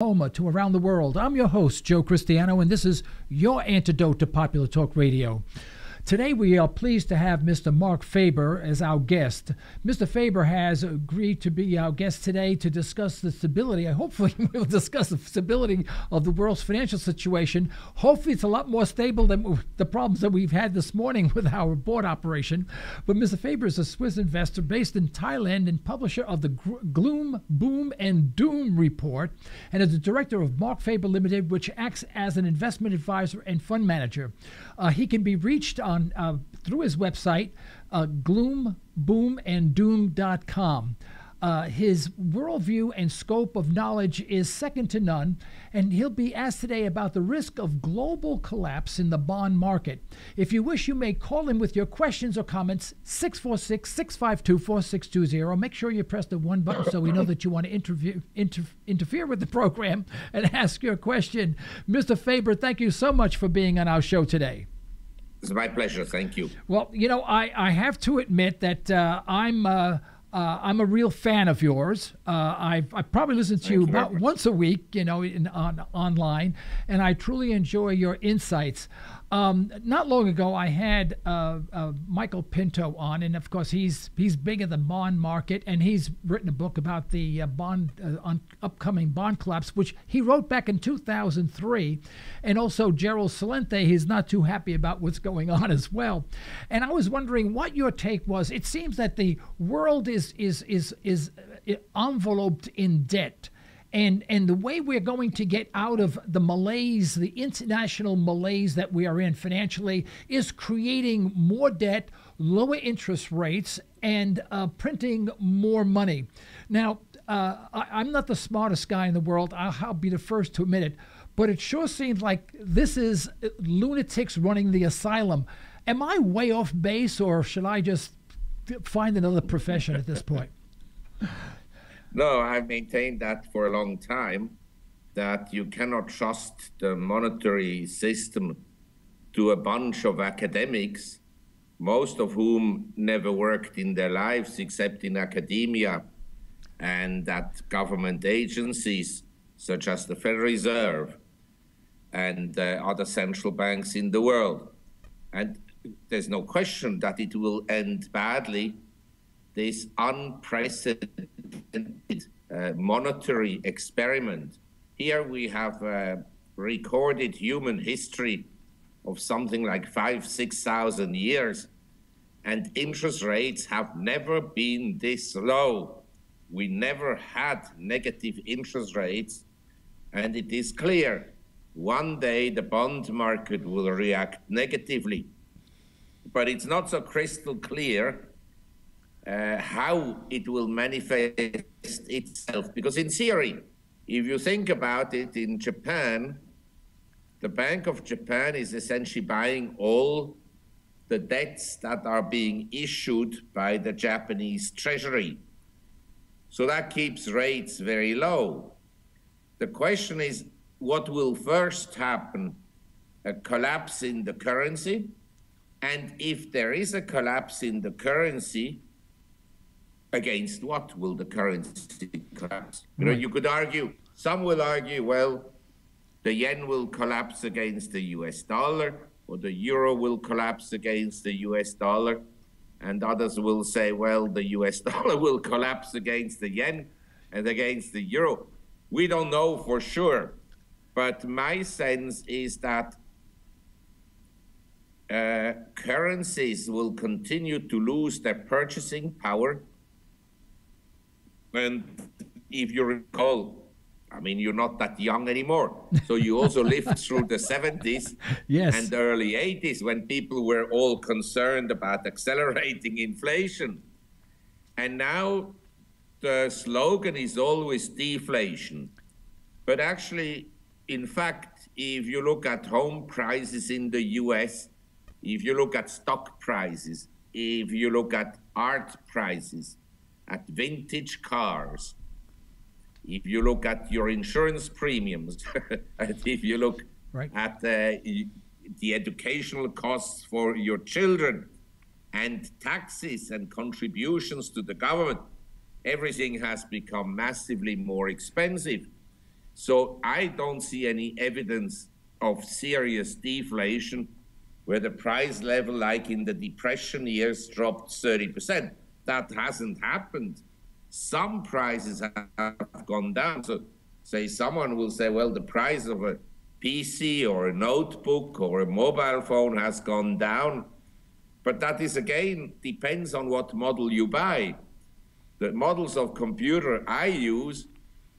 Oklahoma to around the world. I'm your host, Joe Cristiano, and this is your antidote to popular talk radio. Today, we are pleased to have Mr. Marc Faber as our guest. Mr. Faber has agreed to be our guest today to discuss the stability. I hopefully, we'll discuss the stability of the world's financial situation. Hopefully, it's a lot more stable than the problems that we've had this morning with our board operation. But Mr. Faber is a Swiss investor based in Thailand and publisher of the Gloom, Boom, and Doom report, and is the director of Marc Faber Limited, which acts as an investment advisor and fund manager. Uh, he can be reached on on uh, through his website, uh, gloomboomanddoom.com. Uh, his worldview and scope of knowledge is second to none, and he'll be asked today about the risk of global collapse in the bond market. If you wish, you may call him with your questions or comments 646 652 4620. Make sure you press the one button so we know that you want to interview, inter, interfere with the program and ask your question. Mr. Faber, thank you so much for being on our show today. It's my pleasure. Thank you. Well, you know, I, I have to admit that uh, I'm. Uh, uh, I'm a real fan of yours. Uh, I I probably listen to you, you about once a week, you know, in, on online, and I truly enjoy your insights. Um, not long ago, I had uh, uh, Michael Pento on, and of course, he's he's big in the bond market, and he's written a book about the uh, bond uh, on upcoming bond collapse, which he wrote back in 2003. And also, Gerald Celente, he's not too happy about what's going on as well. And I was wondering what your take was. It seems that the world is is is is uh, enveloped in debt and and the way we're going to get out of the malaise, the international malaise that we are in financially, is creating more debt, lower interest rates, and uh, printing more money. Now, uh, I, am not the smartest guy in the world. I'll, I'll be the first to admit it, but it sure seems like this is lunatics running the asylum. Am I way off base, or should I just find another profession at this point? No, I've maintained that for a long time that you cannot trust the monetary system to a bunch of academics, most of whom never worked in their lives except in academia and at government agencies such as the Federal Reserve and uh, other central banks in the world. And there's no question that it will end badly this unprecedented uh, monetary experiment. Here we have uh, recorded human history of something like five, 6,000 years, and interest rates have never been this low. We never had negative interest rates, and it is clear one day the bond market will react negatively. But it's not so crystal clear uh, how it will manifest itself. Because in theory, if you think about it, in Japan, the Bank of Japan is essentially buying all the debts that are being issued by the Japanese Treasury. So that keeps rates very low. The question is what will first happen? A collapse in the currency? And if there is a collapse in the currency, against what will the currency collapse? You know, you could argue, some will argue, well, the yen will collapse against the US dollar, or the euro will collapse against the US dollar. And others will say, well, the US dollar will collapse against the yen and against the euro. We don't know for sure. But my sense is that uh, currencies will continue to lose their purchasing power and if you recall, I mean, you're not that young anymore. So you also lived through the 70s yes. and the early 80s when people were all concerned about accelerating inflation. And now the slogan is always deflation. But actually, in fact, if you look at home prices in the US, if you look at stock prices, if you look at art prices, at vintage cars, if you look at your insurance premiums, and if you look right. at uh, the educational costs for your children, and taxes and contributions to the government, everything has become massively more expensive. So I don't see any evidence of serious deflation where the price level, like in the depression years, dropped 30%. That hasn't happened. Some prices have gone down. So, say someone will say, well, the price of a PC or a notebook or a mobile phone has gone down. But that is again depends on what model you buy. The models of computer I use,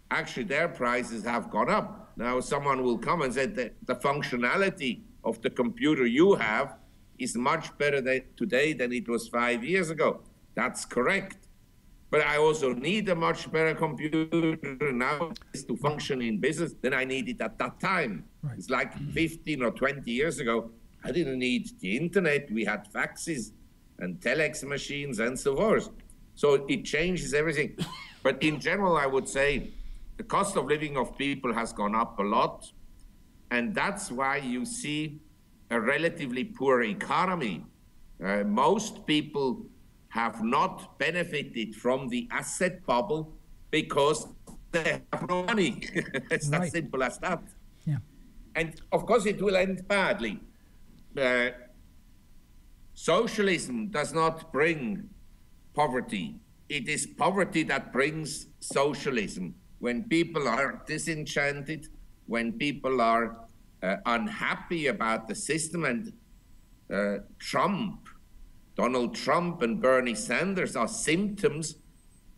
actually their prices have gone up. Now someone will come and say that the functionality of the computer you have is much better today than it was five years ago. That's correct. But I also need a much better computer now to function in business than I needed at that time. Right. It's like 15 or 20 years ago. I didn't need the internet. We had faxes and telex machines and so forth. So it changes everything. But in general, I would say the cost of living of people has gone up a lot. And that's why you see a relatively poor economy. Uh, most people have not benefited from the asset bubble because they have no money. it's right. as simple as that. Yeah. And of course, it will end badly. Uh, socialism does not bring poverty. It is poverty that brings socialism. When people are disenchanted, when people are uh, unhappy about the system, and uh, Trump Donald Trump and Bernie Sanders are symptoms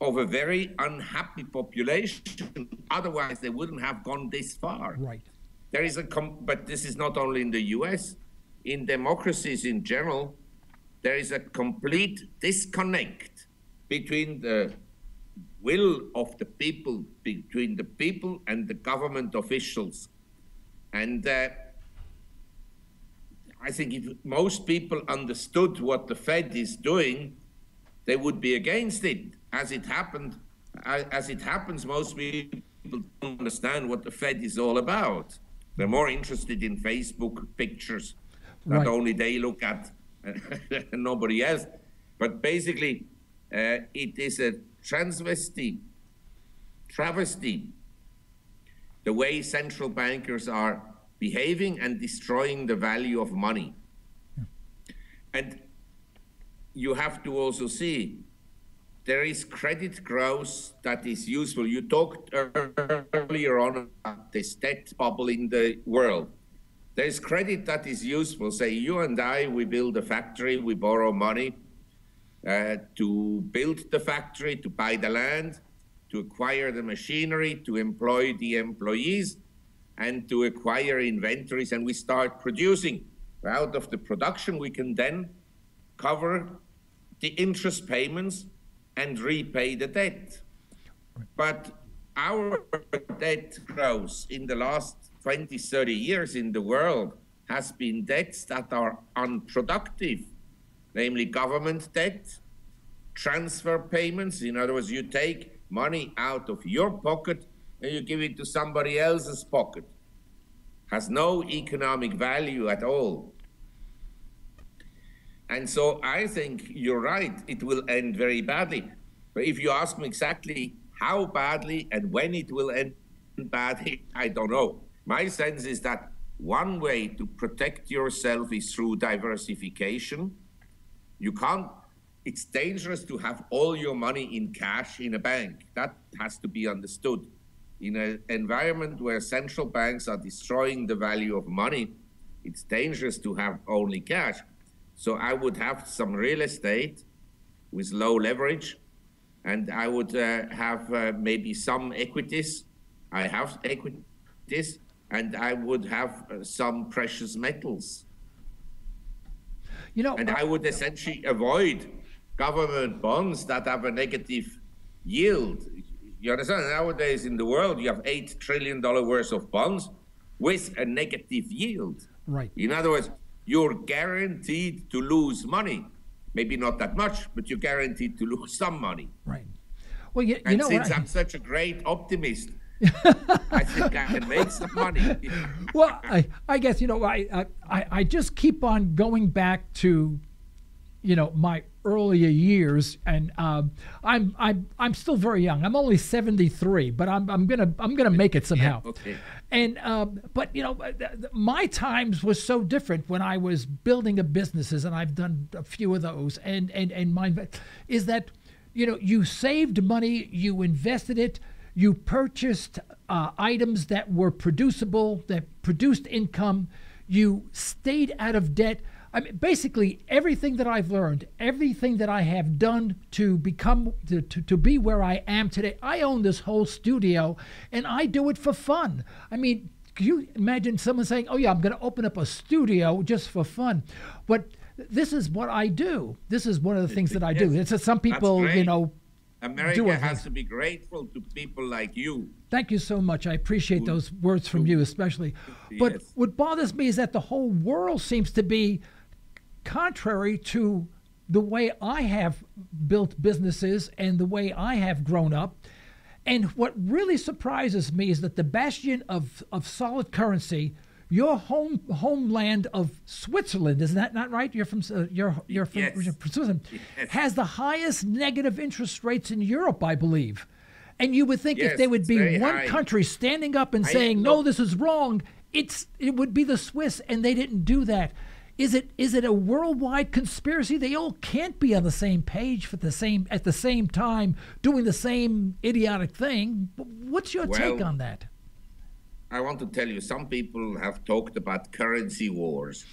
of a very unhappy population. Otherwise, they wouldn't have gone this far. Right. There is a, com- but this is not only in the U.S. In democracies in general, there is a complete disconnect between the will of the people, between the people and the government officials, and. Uh, I think if most people understood what the Fed is doing, they would be against it. As it happened, as it happens, most people don't understand what the Fed is all about. They're more interested in Facebook pictures that right. only they look at, and nobody else. But basically, uh, it is a transvestite, travesty, the way central bankers are behaving and destroying the value of money. Yeah. And you have to also see there is credit growth that is useful. You talked earlier on about this debt bubble in the world. There is credit that is useful. Say you and I, we build a factory, we borrow money uh, to build the factory, to buy the land, to acquire the machinery, to employ the employees and to acquire inventories and we start producing. Out of the production, we can then cover the interest payments and repay the debt. But our debt growth in the last 20, 30 years in the world has been debts that are unproductive, namely government debt, transfer payments. In other words, you take money out of your pocket and you give it to somebody else's pocket. Has no economic value at all. And so I think you're right, it will end very badly. But if you ask me exactly how badly and when it will end badly, I don't know. My sense is that one way to protect yourself is through diversification. You can't, it's dangerous to have all your money in cash in a bank. That has to be understood in an environment where central banks are destroying the value of money, it's dangerous to have only cash. So I would have some real estate with low leverage, and I would uh, have uh, maybe some equities. I have equities, and I would have uh, some precious metals. You know, and I would essentially avoid government bonds that have a negative yield. You understand? Nowadays in the world, you have $8 trillion worth of bonds with a negative yield. Right. In other words, you're guaranteed to lose money. Maybe not that much, but you're guaranteed to lose some money. Right. Well, you, you and know since I... I'm such a great optimist, I think I can make some money. well, I, I guess you know I, I I just keep on going back to, you know, my earlier years, and uh, I'm I'm I'm still very young. I'm only 73, but I'm I'm gonna I'm gonna make it somehow. Yeah, okay. And uh, but you know, my times was so different when I was building a businesses, and I've done a few of those. And and and mine is that you know you saved money, you invested it, you purchased uh, items that were producible, that produced income, you stayed out of debt I mean, basically everything that I've learned, everything that I have done to become to, to, to be where I am today. I own this whole studio and I do it for fun. I mean, can you imagine someone saying, "Oh yeah, I'm going to open up a studio just for fun," but this is what I do. This is one of the things that I do. It's that some people, you know, America has to be grateful to people like you. Thank you so much. I appreciate those words from you, especially. But yes. what bothers me is that the whole world seems to be contrary to the way I have built businesses and the way I have grown up. And what really surprises me is that the bastion of, of solid currency, your home homeland of Switzerland, is that not right? You're from uh, you're you're from, yes. Switzerland, yes. has the highest negative interest rates in Europe, I believe. And you would think yes, if there would be one high. country standing up and saying, "No, this is wrong," it's it would be the Swiss, and they didn't do that. Is it is it a worldwide conspiracy? They all can't be on the same page for the same at the same time doing the same idiotic thing. What's your well, take on that? I want to tell you, some people have talked about currency wars.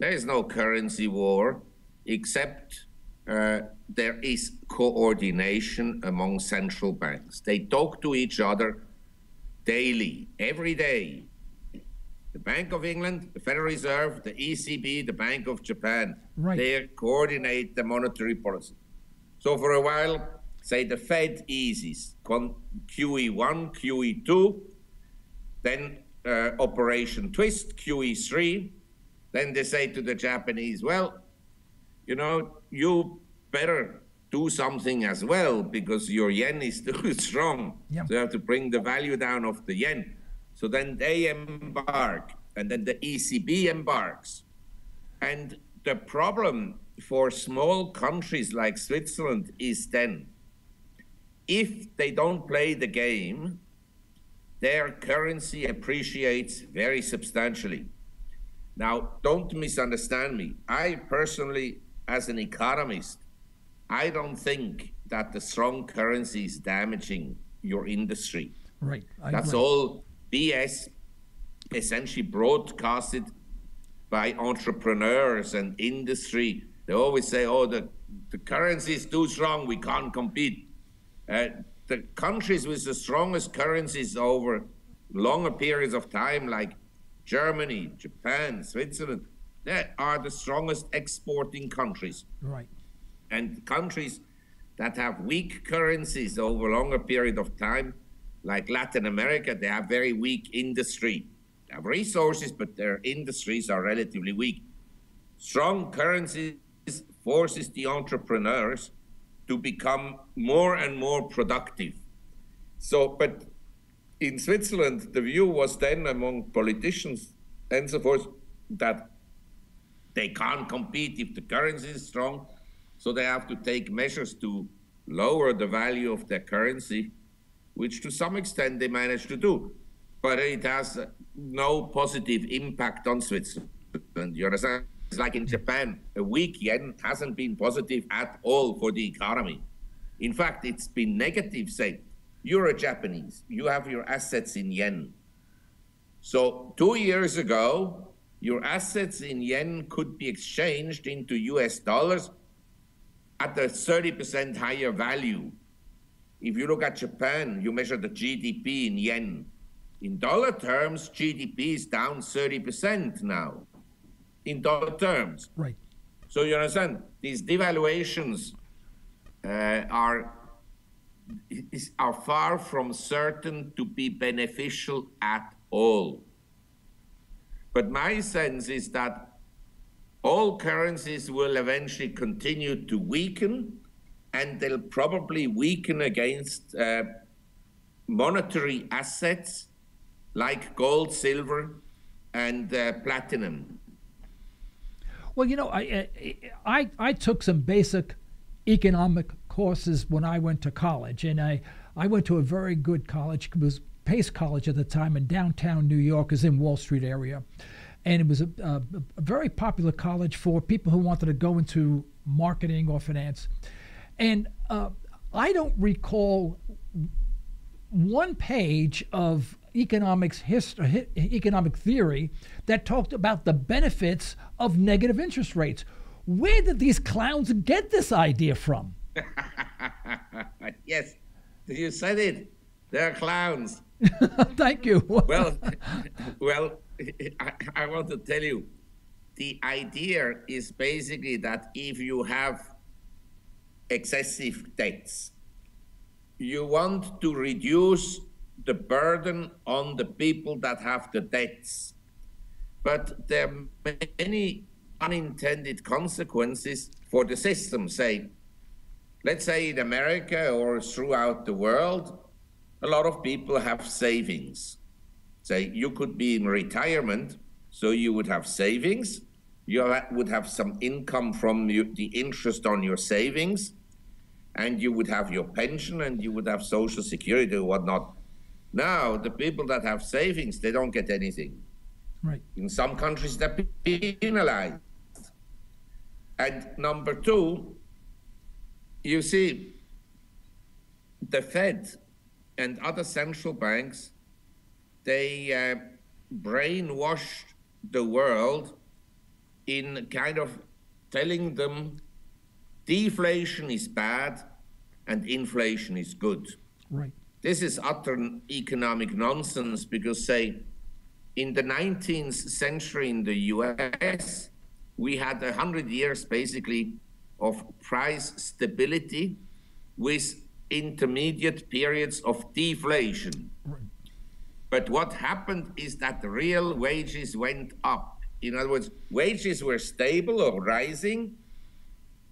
There is no currency war, except uh, there is coordination among central banks. They talk to each other daily, every day the Bank of England, the Federal Reserve, the ECB, the Bank of Japan. Right. They coordinate the monetary policy. So for a while, say the Fed eases QE1, QE2, then uh, Operation Twist, QE3. Then they say to the Japanese, well, you know, you better do something as well because your yen is too strong. So you have to bring the value down of the yen. So then they embark, and then the ECB embarks. And the problem for small countries like Switzerland is then if they don't play the game, their currency appreciates very substantially. Now, don't misunderstand me. I personally, as an economist, I don't think that the strong currency is damaging your industry. Right. That's agree. all BS essentially broadcasted by entrepreneurs and industry. They always say, oh, the, the currency is too strong, we can't compete. Uh, the countries with the strongest currencies over longer periods of time, like Germany, Japan, Switzerland, they are the strongest exporting countries. Right. And countries that have weak currencies over a longer period of time like Latin America, they have very weak industry. They have resources, but their industries are relatively weak. Strong currencies forces the entrepreneurs to become more and more productive. So, but in Switzerland, the view was then among politicians and so forth that they can't compete if the currency is strong. So they have to take measures to lower the value of their currency which to some extent they managed to do. But it has no positive impact on Switzerland. You understand? It's like in Japan, a weak yen hasn't been positive at all for the economy. In fact, it's been negative, say, you're a Japanese, you have your assets in yen. So two years ago, your assets in yen could be exchanged into US dollars at a 30% higher value if you look at Japan, you measure the GDP in yen. In dollar terms, GDP is down 30% now, in dollar terms. Right. So you understand, these devaluations uh, are, is, are far from certain to be beneficial at all. But my sense is that all currencies will eventually continue to weaken and they'll probably weaken against uh, monetary assets like gold, silver, and uh, platinum. Well, you know, I, I I took some basic economic courses when I went to college, and I I went to a very good college. It was Pace College at the time in downtown New York, is in Wall Street area, and it was a, a, a very popular college for people who wanted to go into marketing or finance. And uh, I don't recall one page of economics history, economic theory that talked about the benefits of negative interest rates. Where did these clowns get this idea from? yes, you said it. They're clowns. Thank you. well, well, I, I want to tell you, the idea is basically that if you have excessive debts, you want to reduce the burden on the people that have the debts. But there are many unintended consequences for the system. Say, let's say in America or throughout the world, a lot of people have savings. Say, you could be in retirement, so you would have savings, you would have some income from the interest on your savings, and you would have your pension and you would have social security or whatnot. Now, the people that have savings, they don't get anything. Right. In some countries, they're penalized. And number two, you see, the Fed and other central banks, they uh, brainwashed the world in kind of telling them deflation is bad and inflation is good. Right. This is utter economic nonsense because, say, in the 19th century in the US, we had 100 years basically of price stability with intermediate periods of deflation. Right. But what happened is that real wages went up. In other words, wages were stable or rising,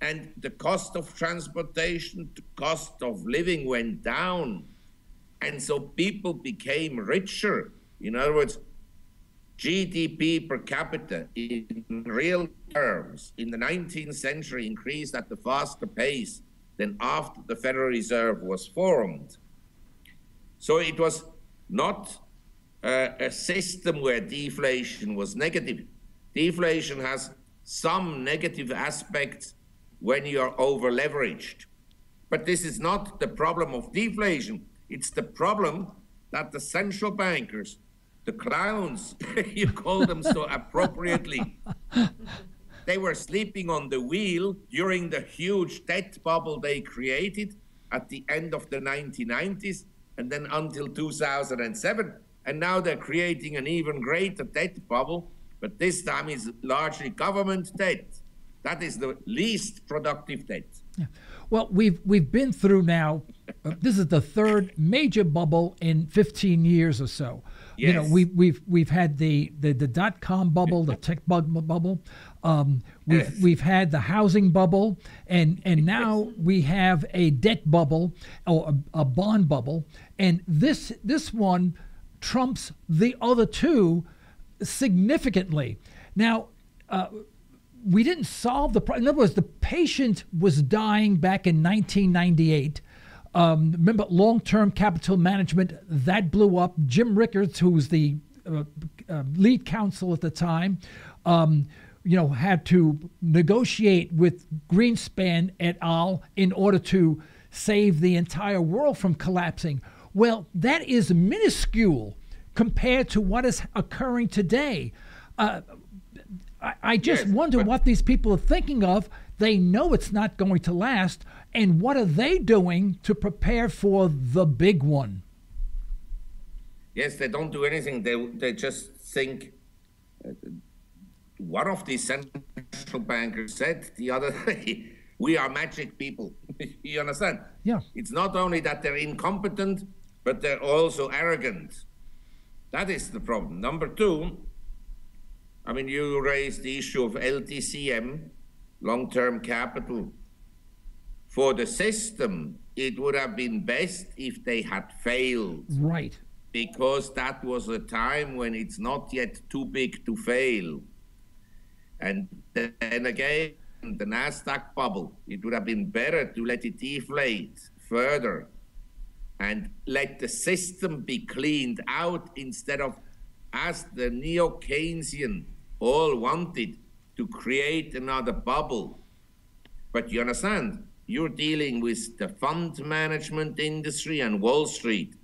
and the cost of transportation, the cost of living went down. And so people became richer. In other words, GDP per capita in real terms in the 19th century increased at a faster pace than after the Federal Reserve was formed. So it was not uh, a system where deflation was negative. Deflation has some negative aspects when you're over leveraged. But this is not the problem of deflation. It's the problem that the central bankers, the clowns, you call them so appropriately, they were sleeping on the wheel during the huge debt bubble they created at the end of the 1990s and then until 2007. And now they're creating an even greater debt bubble, but this time is largely government debt. That is the least productive debt. Yeah. Well, we've we've been through now. Uh, this is the third major bubble in 15 years or so. Yes. You know, we've we've we've had the the, the dot com bubble, the tech bug bubble. Um, we've yes. we've had the housing bubble, and and now we have a debt bubble or a, a bond bubble, and this this one trumps the other two significantly. Now. Uh, we didn't solve the problem. In other words, the patient was dying back in 1998. Um, remember, long term capital management, that blew up. Jim Rickards, who was the uh, uh, lead counsel at the time, um, you know, had to negotiate with Greenspan et al. in order to save the entire world from collapsing. Well, that is minuscule compared to what is occurring today. Uh, I, I just yes, wonder what these people are thinking of. They know it's not going to last. And what are they doing to prepare for the big one? Yes, they don't do anything. They, they just think. Uh, one of the central bankers said the other day, we are magic people. you understand? Yeah. It's not only that they're incompetent, but they're also arrogant. That is the problem. Number two, I mean, you raised the issue of LTCM, long term capital. For the system, it would have been best if they had failed. Right. Because that was a time when it's not yet too big to fail. And then again, the NASDAQ bubble. It would have been better to let it deflate further and let the system be cleaned out instead of, as the neo Keynesian all wanted, to create another bubble. But you understand, you're dealing with the fund management industry and Wall Street.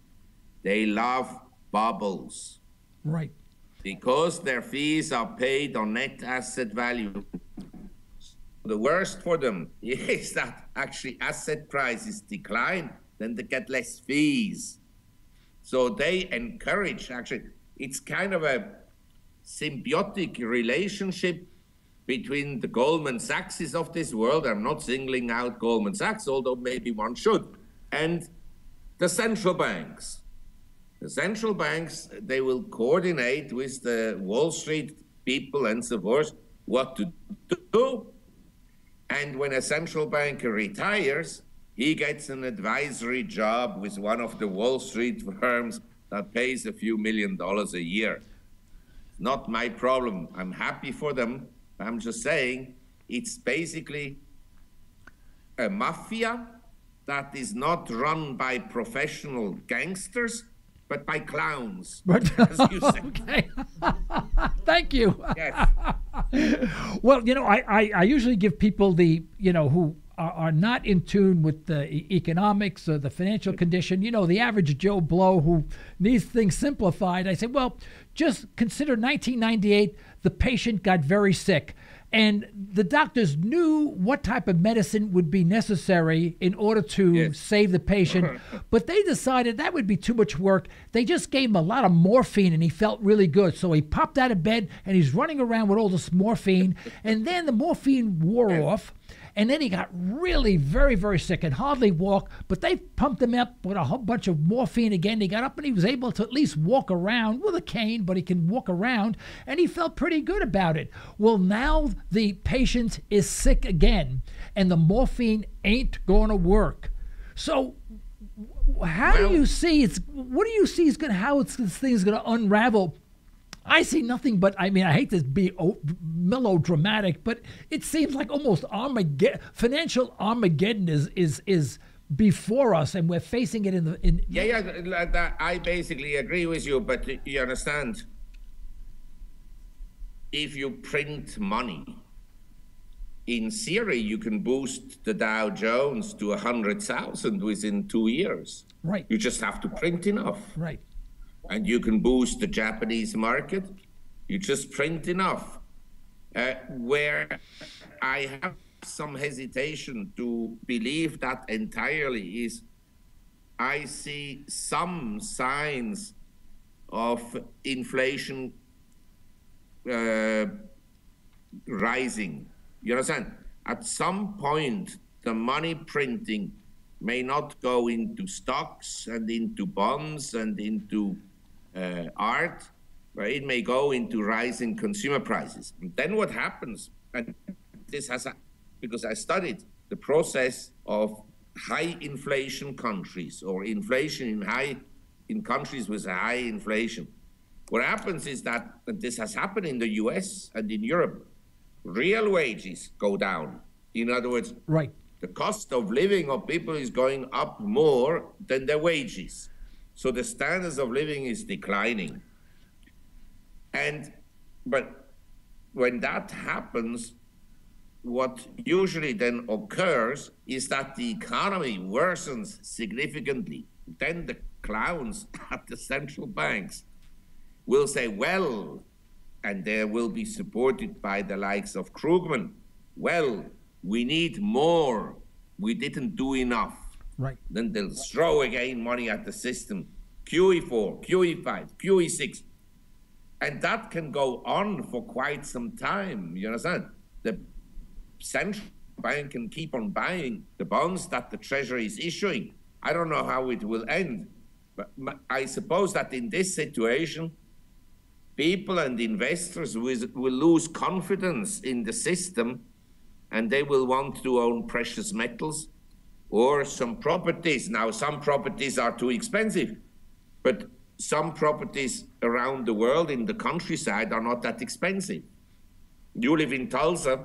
They love bubbles. Right. Because their fees are paid on net asset value. The worst for them is that actually asset prices decline, then they get less fees. So they encourage, actually, it's kind of a symbiotic relationship between the Goldman Sachses of this world. I'm not singling out Goldman Sachs, although maybe one should, and the central banks. The central banks, they will coordinate with the Wall Street people and so forth what to do. And when a central banker retires, he gets an advisory job with one of the Wall Street firms that pays a few million dollars a year. Not my problem. I'm happy for them. I'm just saying it's basically a mafia that is not run by professional gangsters, but by clowns. But, you okay. Thank you. Yes. well, you know, I, I, I, usually give people the, you know, who are, are not in tune with the economics or the financial condition, you know, the average Joe Blow who needs things simplified. I say, well, just consider 1998, the patient got very sick and the doctors knew what type of medicine would be necessary in order to yes. save the patient, but they decided that would be too much work. They just gave him a lot of morphine and he felt really good. So he popped out of bed and he's running around with all this morphine. and then the morphine wore off. And then he got really very, very sick and hardly walk. But they pumped him up with a whole bunch of morphine again. He got up and he was able to at least walk around with a cane, but he can walk around. And he felt pretty good about it. Well, now the patient is sick again, and the morphine ain't going to work. So how well, do you see it's what do you see is going how it's, this thing is going to unravel I see nothing but, I mean, I hate to be melodramatic, but it seems like almost Armageddon, financial Armageddon is, is, is before us and we're facing it in the. In, yeah, yeah, I basically agree with you, but you understand, if you print money, in theory, you can boost the Dow Jones to 100,000 within two years. Right. You just have to print enough. Right and you can boost the Japanese market. You just print enough. Uh, where I have some hesitation to believe that entirely is I see some signs of inflation uh, rising. You understand? At some point, the money printing may not go into stocks and into bonds and into Uh, art, where it may go into rising consumer prices. And then what happens, and this has, because I studied the process of high inflation countries or inflation in high, in countries with high inflation. What happens is that, and this has happened in the US and in Europe, real wages go down. In other words, right. the cost of living of people is going up more than their wages. So the standards of living is declining. And, but when that happens, what usually then occurs is that the economy worsens significantly. Then the clowns at the central banks will say, well, and they will be supported by the likes of Krugman, well, we need more. We didn't do enough. Right. Then they'll throw again money at the system. QE4, QE5, QE6. And that can go on for quite some time. You understand? The central bank can keep on buying the bonds that the Treasury is issuing. I don't know how it will end. But I suppose that in this situation, people and investors will, will lose confidence in the system and they will want to own precious metals or some properties. Now, some properties are too expensive, but some properties around the world in the countryside are not that expensive. You live in Tulsa,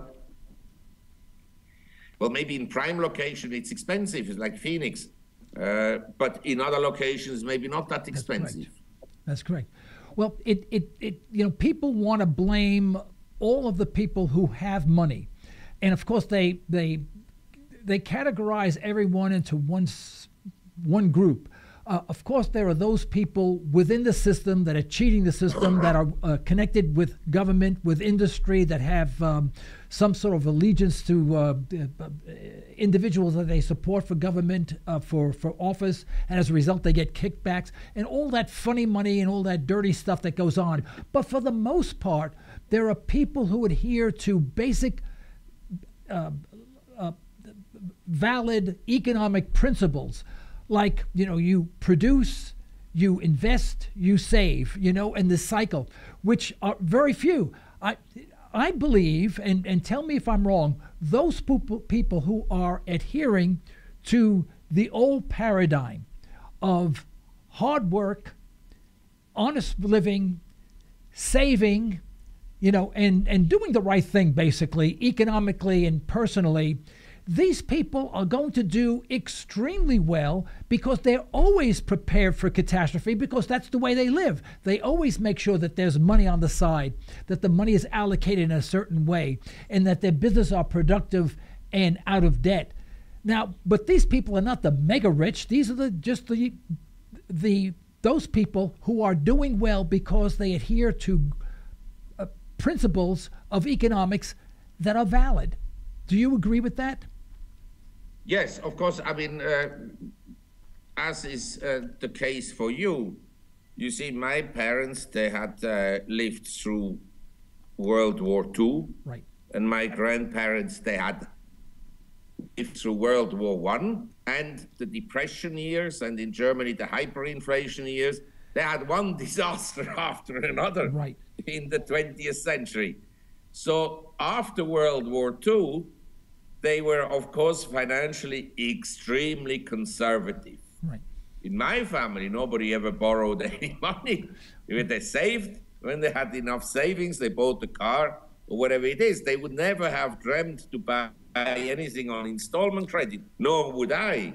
Well, maybe in prime location it's expensive, it's like Phoenix, uh, but in other locations maybe not that expensive. That's correct. That's correct. Well, it, it, it you know people want to blame all of the people who have money, and of course they they they categorize everyone into one one group. Uh, of course, there are those people within the system that are cheating the system, that are uh, connected with government, with industry, that have um, some sort of allegiance to uh, individuals that they support for government, uh, for, for office, and as a result, they get kickbacks and all that funny money and all that dirty stuff that goes on. But for the most part, there are people who adhere to basic uh, valid economic principles. Like you know you produce you invest you save you know in this cycle which are very few. I i believe and and tell me if i'm wrong those people who are adhering to the old paradigm of hard work honest living saving you know and and doing the right thing basically economically and personally these people are going to do extremely well because they're always prepared for catastrophe because that's the way they live. They always make sure that there's money on the side, that the money is allocated in a certain way, and that their business are productive and out of debt. Now, but these people are not the mega rich. These are the just the the those people who are doing well because they adhere to uh, principles of economics that are valid. Do you agree with that? Yes, of course. I mean, uh, as is uh, the case for you, you see, my parents they had uh, lived through World War II, right? And my grandparents they had lived through World War One and the Depression years, and in Germany the hyperinflation years. They had one disaster after another right. in the 20th century. So after World War II, they were, of course, financially extremely conservative. Right. In my family, nobody ever borrowed any money. If they saved, when they had enough savings, they bought a car or whatever it is. They would never have dreamed to buy anything on installment credit, nor would I.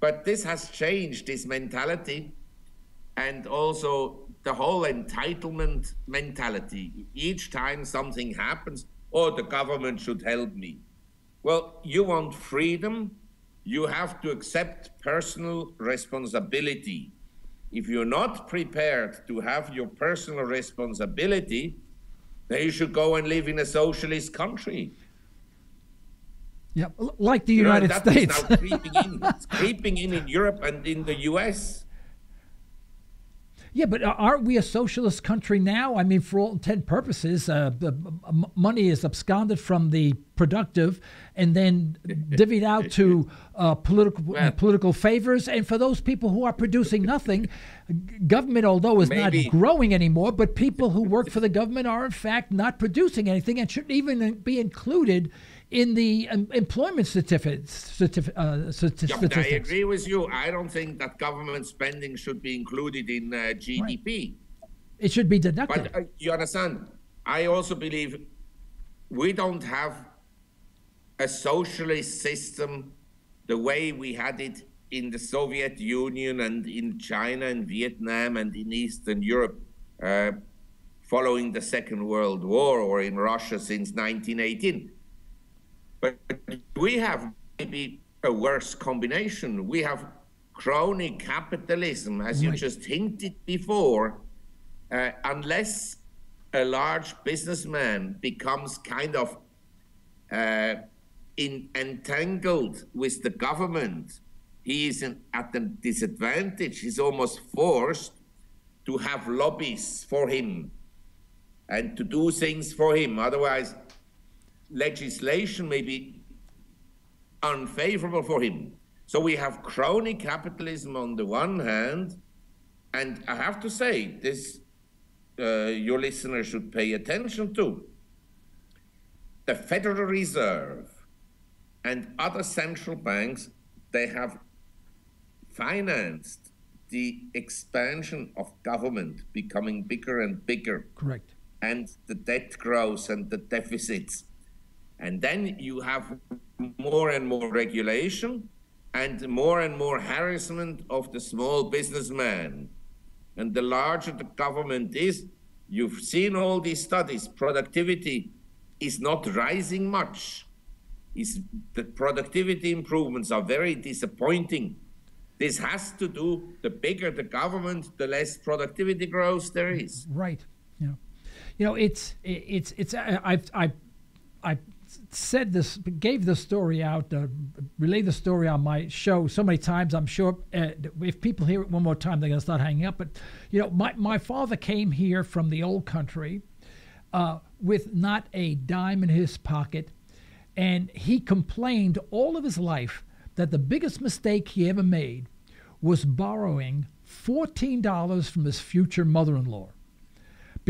But this has changed this mentality and also the whole entitlement mentality. Each time something happens, oh, the government should help me well, you want freedom, you have to accept personal responsibility. If you're not prepared to have your personal responsibility, then you should go and live in a socialist country. Yeah, like the United you know, States. Is now creeping in. It's creeping in in Europe and in the U.S. Yeah, but aren't we a socialist country now? I mean, for all intent purposes, uh, the money is absconded from the productive and then divvied out to uh, political well, political favors. And for those people who are producing nothing, government, although is maybe. not growing anymore, but people who work for the government are in fact not producing anything and shouldn't even be included in the um, employment certificates. Certif- uh, yeah, I agree with you. I don't think that government spending should be included in uh, GDP. Right. It should be deducted. But uh, you understand? I also believe we don't have a socialist system the way we had it in the Soviet Union and in China and Vietnam and in Eastern Europe uh, following the Second World War or in Russia since 1918 but we have maybe a worse combination. We have crony capitalism, as you just hinted before, uh, unless a large businessman becomes kind of uh, in, entangled with the government, he is in, at a disadvantage. He's almost forced to have lobbies for him and to do things for him. Otherwise, legislation may be unfavorable for him. So we have crony capitalism on the one hand, and I have to say, this uh, your listeners should pay attention to. The Federal Reserve and other central banks, they have financed the expansion of government becoming bigger and bigger. Correct. And the debt growth and the deficits And then you have more and more regulation and more and more harassment of the small businessman. And the larger the government is, you've seen all these studies, productivity is not rising much. Is the productivity improvements are very disappointing. This has to do the bigger the government, the less productivity growth there is. Right. Yeah. You know, it's it's it's I've I I said this, gave the story out, uh, relayed the story on my show so many times. I'm sure uh, if people hear it one more time, they're going to start hanging up. But you know, my my father came here from the old country uh, with not a dime in his pocket, and he complained all of his life that the biggest mistake he ever made was borrowing $14 from his future mother in law.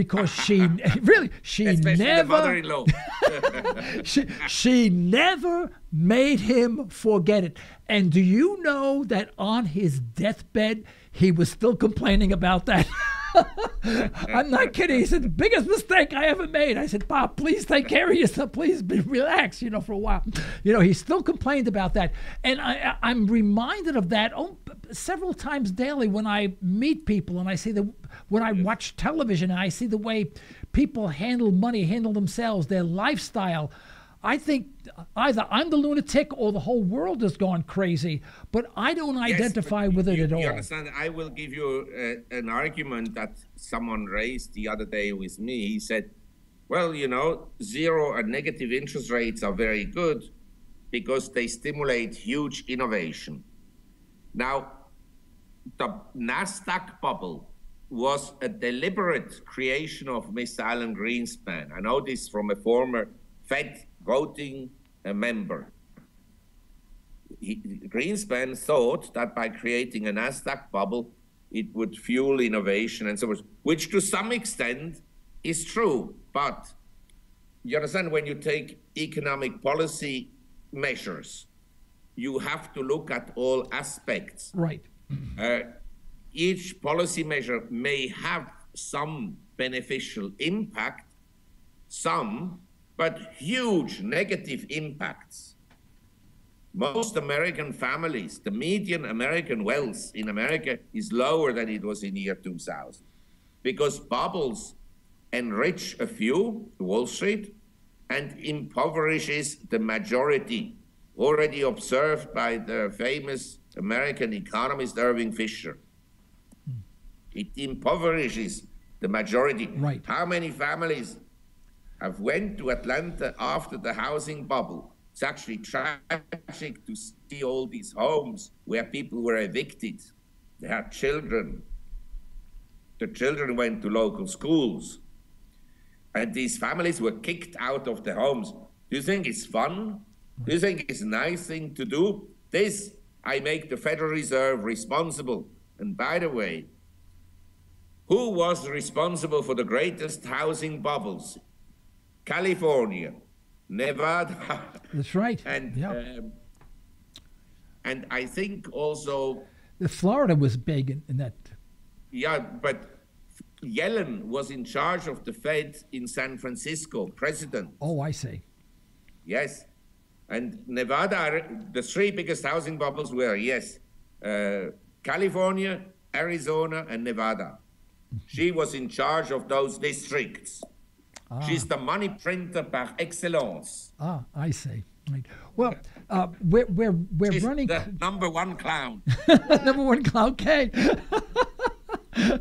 Because she really she Especially never she, she never made him forget it. And do you know that on his deathbed he was still complaining about that? I'm not kidding. He said, the biggest mistake I ever made. I said, Bob, please take care of yourself. Please be relax, you know, for a while. You know, he still complained about that. And I, I'm reminded of that oh, several times daily when I meet people and I see the, when I watch television and I see the way people handle money, handle themselves, their lifestyle. I think either I'm the lunatic or the whole world has gone crazy, but I don't yes, identify with it you, at all. You understand? I will give you uh, an argument that someone raised the other day with me. He said, well, you know, zero and negative interest rates are very good because they stimulate huge innovation. Now, the NASDAQ bubble was a deliberate creation of Mr. Alan Greenspan. I know this from a former Fed voting a member. He, Greenspan thought that by creating a NASDAQ bubble, it would fuel innovation and so forth, which to some extent is true. But you understand when you take economic policy measures, you have to look at all aspects. Right. Uh, each policy measure may have some beneficial impact, some but huge negative impacts. Most American families, the median American wealth in America is lower than it was in the year 2000 because bubbles enrich a few, Wall Street, and impoverishes the majority, already observed by the famous American economist Irving Fisher. Hmm. It impoverishes the majority. Right. How many families I've went to Atlanta after the housing bubble. It's actually tragic to see all these homes where people were evicted. They had children. The children went to local schools. And these families were kicked out of their homes. Do you think it's fun? Do you think it's a nice thing to do? This, I make the Federal Reserve responsible. And by the way, who was responsible for the greatest housing bubbles California, Nevada. That's right. And yeah. Um, and I think also the Florida was big in, in that. Yeah, but Yellen was in charge of the Fed in San Francisco, president. Oh, I see. Yes. And Nevada, the three biggest housing bubbles were, yes, uh, California, Arizona, and Nevada. she was in charge of those districts. Ah. She's the money printer par excellence. Ah, I see. Right. Well, uh, we're we're we're She's running the number one clown. number one clown. Okay. All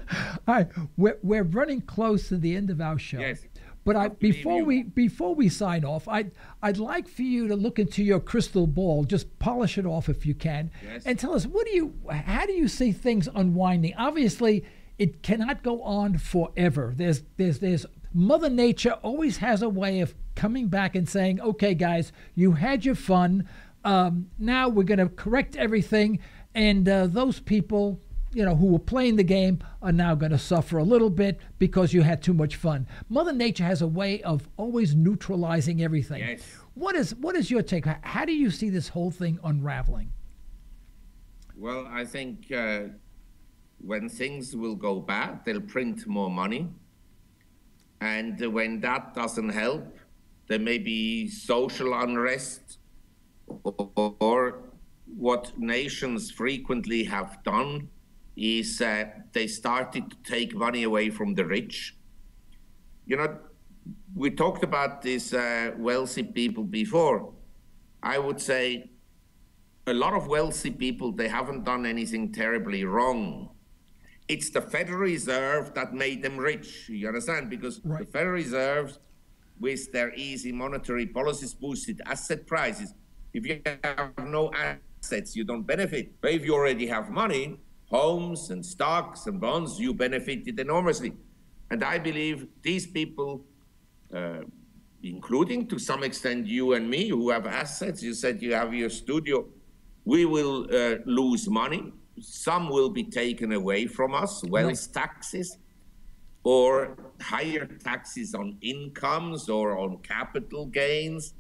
right, we're we're running close to the end of our show. Yes. But I, before we before we sign off, I'd I'd like for you to look into your crystal ball, just polish it off if you can, yes. and tell us what do you how do you see things unwinding? Obviously, it cannot go on forever. There's there's there's Mother Nature always has a way of coming back and saying, okay, guys, you had your fun. Um, now we're going to correct everything. And uh, those people, you know, who were playing the game are now going to suffer a little bit because you had too much fun. Mother Nature has a way of always neutralizing everything. Yes. What is what is your take? How do you see this whole thing unraveling? Well, I think uh, when things will go bad, they'll print more money. And when that doesn't help, there may be social unrest, or, or what nations frequently have done is uh, they started to take money away from the rich. You know, we talked about these uh, wealthy people before. I would say a lot of wealthy people, they haven't done anything terribly wrong. It's the Federal Reserve that made them rich. You understand? Because right. the Federal Reserve, with their easy monetary policies, boosted asset prices. If you have no assets, you don't benefit. But if you already have money, homes and stocks and bonds, you benefited enormously. And I believe these people, uh, including to some extent you and me, who have assets, you said you have your studio, we will uh, lose money. Some will be taken away from us, wealth taxes, or higher taxes on incomes or on capital gains,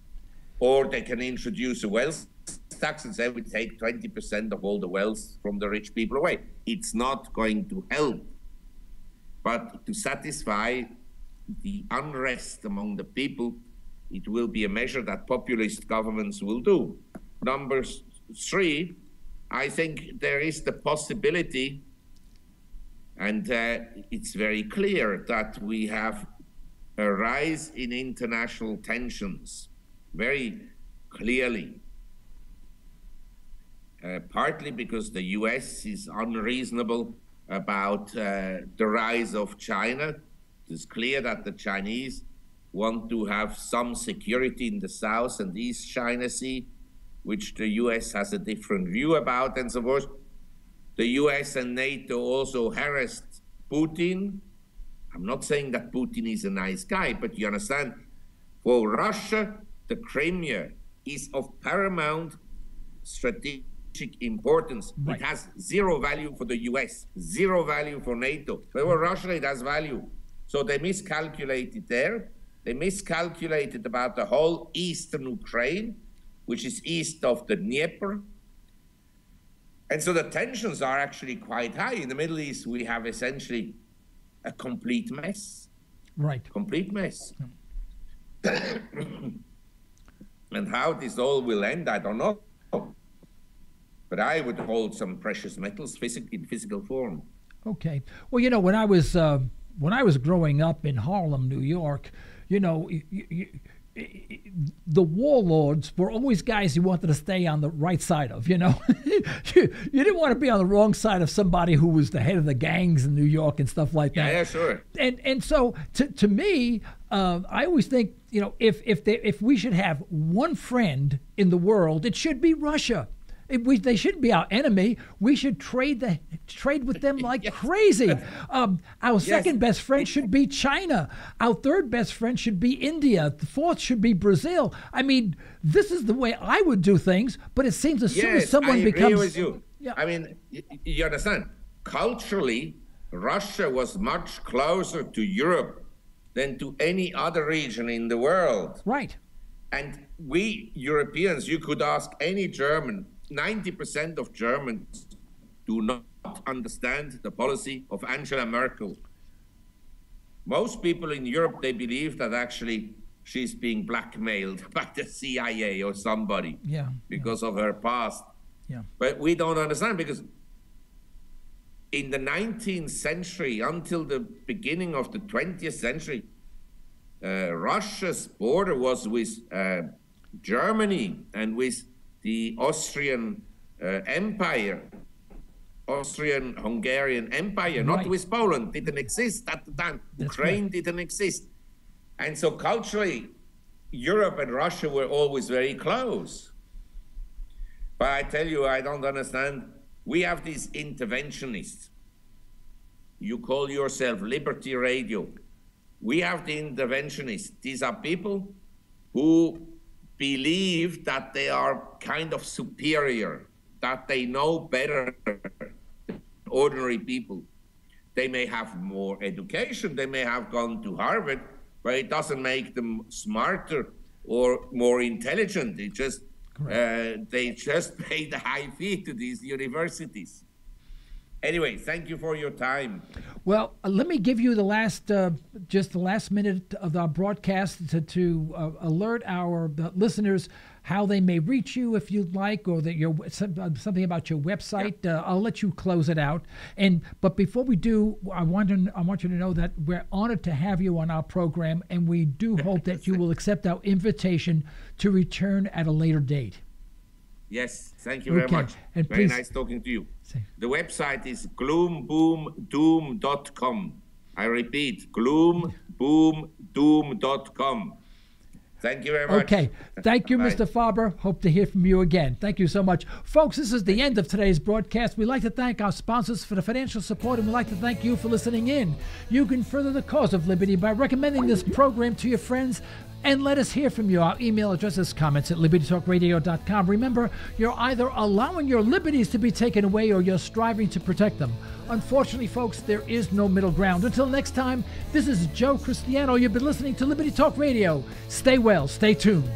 or they can introduce a wealth tax and say we take 20% of all the wealth from the rich people away. It's not going to help. But to satisfy the unrest among the people, it will be a measure that populist governments will do. Number three, I think there is the possibility, and uh, it's very clear that we have a rise in international tensions very clearly uh, partly because the US is unreasonable about uh, the rise of China. It's clear that the Chinese want to have some security in the South and East China Sea, which the US has a different view about, and so forth. The US and NATO also harassed Putin. I'm not saying that Putin is a nice guy, but you understand, for Russia, the Crimea is of paramount strategic importance. Right. It has zero value for the US, zero value for NATO. But for Russia, it has value. So they miscalculated there. They miscalculated about the whole eastern Ukraine, which is east of the Dnieper. And so the tensions are actually quite high. In the Middle East, we have essentially a complete mess. Right. Complete mess. and how this all will end, I don't know but I would hold some precious metals phys- in physical form. Okay. Well, you know, when I was uh, when I was growing up in Harlem, New York, you know, you, you, the warlords were always guys you wanted to stay on the right side of. You know, you, you, didn't want to be on the wrong side of somebody who was the head of the gangs in New York and stuff like that. Yeah, yeah sure. And and so to to me, uh, I always think you know if if they, if we should have one friend in the world, it should be Russia we, they shouldn't be our enemy. We should trade the trade with them like yes. crazy. Um, our yes. second best friend should be China. Our third best friend should be India. The fourth should be Brazil. I mean, this is the way I would do things. But it seems as yes, soon as someone I becomes, agree with you. Yeah. I mean, you understand? Culturally, Russia was much closer to Europe than to any other region in the world. Right. And we Europeans, you could ask any German 90% of Germans do not understand the policy of Angela Merkel. Most people in Europe, they believe that actually she's being blackmailed by the CIA or somebody yeah, because yeah. of her past. Yeah. But we don't understand because in the 19th century until the beginning of the 20th century, uh, Russia's border was with uh, Germany and with the Austrian uh, Empire, Austrian Hungarian Empire, right. not with Poland, didn't exist at the time. That's Ukraine right. didn't exist. And so culturally, Europe and Russia were always very close. But I tell you, I don't understand. We have these interventionists. You call yourself Liberty Radio. We have the interventionists. These are people who believe that they are kind of superior, that they know better than ordinary people. They may have more education, they may have gone to Harvard, but it doesn't make them smarter or more intelligent. It just uh, they just pay the high fee to these universities. Anyway, thank you for your time. Well, uh, let me give you the last, uh, just the last minute of our broadcast to, to uh, alert our listeners how they may reach you if you'd like, or that your uh, something about your website. Yeah. Uh, I'll let you close it out. And but before we do, I want to I want you to know that we're honored to have you on our program, and we do hope that you will accept our invitation to return at a later date. Yes, thank you very okay. much. And very please, nice talking to you. Say. The website is gloomboomdoom.com. I repeat, gloomboomdoom.com. Thank you very much. Okay. Thank you, Mr. Faber. Hope to hear from you again. Thank you so much. Folks, this is the end of today's broadcast. We'd like to thank our sponsors for the financial support, and we'd like to thank you for listening in. You can further the cause of liberty by recommending this program to your friends and let us hear from you. Our email address is comments at libertytalkradio.com. Remember, you're either allowing your liberties to be taken away or you're striving to protect them. Unfortunately, folks, there is no middle ground. Until next time, this is Joe Cristiano. You've been listening to Liberty Talk Radio. Stay well, stay tuned.